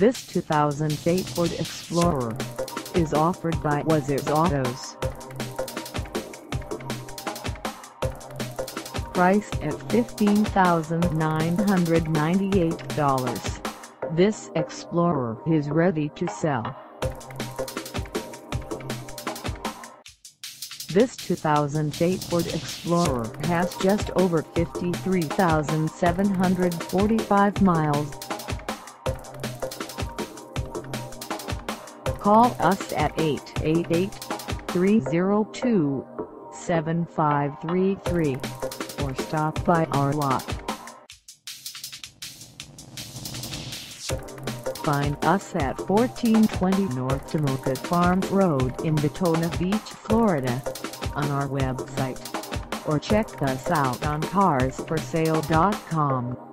This 2008 Ford Explorer is offered by Was Is Autos. Priced at $15,998, this Explorer is ready to sell. This 2008 Ford Explorer has just over 53,745 miles. Call us at 888-302-7533 or stop by our lot. Find us at 1420 North Tomoka Farm Road in Daytona Beach, Florida on our website or check us out on carsforsale.com.